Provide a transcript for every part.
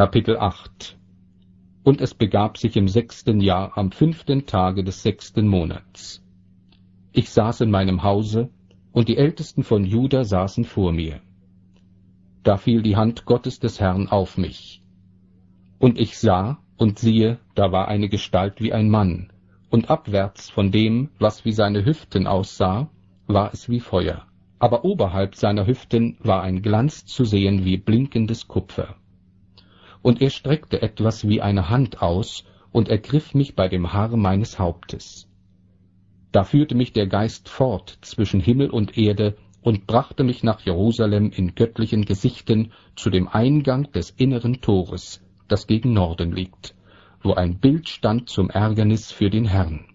Kapitel 8 Und es begab sich im sechsten Jahr am fünften Tage des sechsten Monats. Ich saß in meinem Hause, und die Ältesten von Juda saßen vor mir. Da fiel die Hand Gottes des Herrn auf mich. Und ich sah, und siehe, da war eine Gestalt wie ein Mann, und abwärts von dem, was wie seine Hüften aussah, war es wie Feuer, aber oberhalb seiner Hüften war ein Glanz zu sehen wie blinkendes Kupfer. Und er streckte etwas wie eine Hand aus und ergriff mich bei dem Haar meines Hauptes. Da führte mich der Geist fort zwischen Himmel und Erde und brachte mich nach Jerusalem in göttlichen Gesichten zu dem Eingang des inneren Tores, das gegen Norden liegt, wo ein Bild stand zum Ärgernis für den Herrn.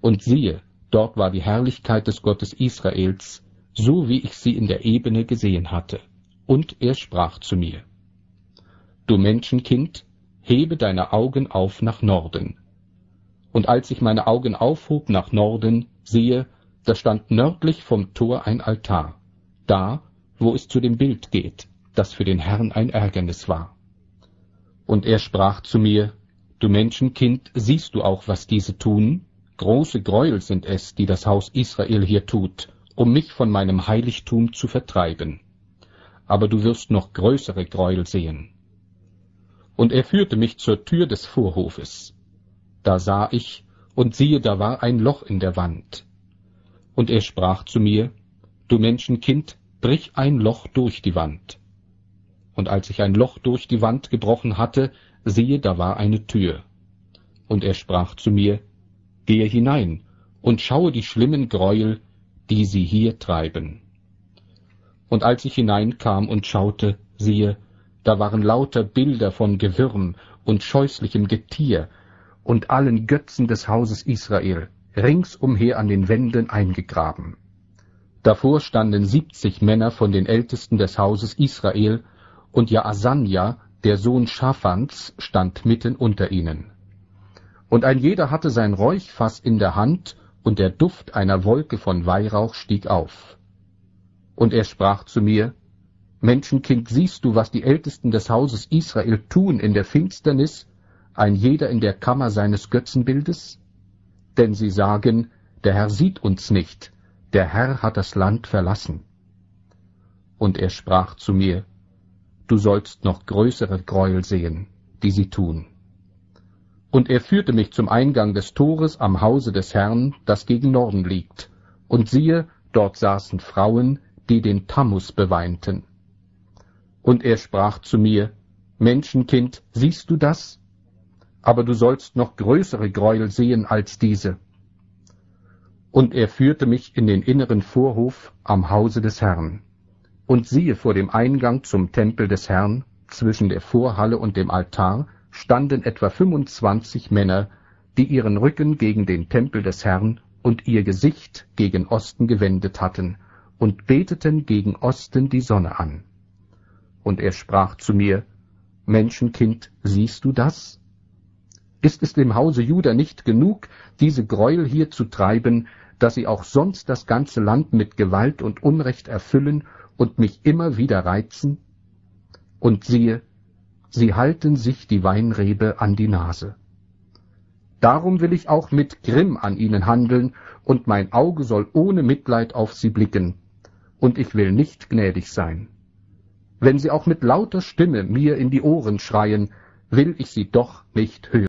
Und siehe, dort war die Herrlichkeit des Gottes Israels, so wie ich sie in der Ebene gesehen hatte. Und er sprach zu mir, Du Menschenkind, hebe deine Augen auf nach Norden. Und als ich meine Augen aufhob nach Norden, siehe, da stand nördlich vom Tor ein Altar, da, wo es zu dem Bild geht, das für den Herrn ein Ärgernis war. Und er sprach zu mir, Du Menschenkind, siehst du auch, was diese tun? Große Gräuel sind es, die das Haus Israel hier tut, um mich von meinem Heiligtum zu vertreiben. Aber du wirst noch größere Gräuel sehen. Und er führte mich zur Tür des Vorhofes. Da sah ich, und siehe, da war ein Loch in der Wand. Und er sprach zu mir, Du Menschenkind, brich ein Loch durch die Wand. Und als ich ein Loch durch die Wand gebrochen hatte, siehe, da war eine Tür. Und er sprach zu mir, Gehe hinein und schaue die schlimmen Gräuel, die sie hier treiben. Und als ich hineinkam und schaute, siehe, da waren lauter Bilder von Gewürm und scheußlichem Getier und allen Götzen des Hauses Israel, ringsumher an den Wänden eingegraben. Davor standen siebzig Männer von den Ältesten des Hauses Israel, und Jaasanja, der Sohn Schaphans, stand mitten unter ihnen. Und ein jeder hatte sein Räuchfass in der Hand, und der Duft einer Wolke von Weihrauch stieg auf. Und er sprach zu mir, Menschenkind, siehst du, was die Ältesten des Hauses Israel tun in der Finsternis, ein jeder in der Kammer seines Götzenbildes? Denn sie sagen, der Herr sieht uns nicht, der Herr hat das Land verlassen. Und er sprach zu mir, Du sollst noch größere Gräuel sehen, die sie tun. Und er führte mich zum Eingang des Tores am Hause des Herrn, das gegen Norden liegt, und siehe, dort saßen Frauen, die den Tammus beweinten. Und er sprach zu mir, Menschenkind, siehst du das? Aber du sollst noch größere Gräuel sehen als diese. Und er führte mich in den inneren Vorhof am Hause des Herrn. Und siehe vor dem Eingang zum Tempel des Herrn, zwischen der Vorhalle und dem Altar, standen etwa fünfundzwanzig Männer, die ihren Rücken gegen den Tempel des Herrn und ihr Gesicht gegen Osten gewendet hatten und beteten gegen Osten die Sonne an. Und er sprach zu mir, Menschenkind, siehst du das? Ist es dem Hause Juda nicht genug, diese Gräuel hier zu treiben, dass sie auch sonst das ganze Land mit Gewalt und Unrecht erfüllen und mich immer wieder reizen? Und siehe, sie halten sich die Weinrebe an die Nase. Darum will ich auch mit Grimm an ihnen handeln, und mein Auge soll ohne Mitleid auf sie blicken, und ich will nicht gnädig sein. Wenn sie auch mit lauter Stimme mir in die Ohren schreien, will ich sie doch nicht hören.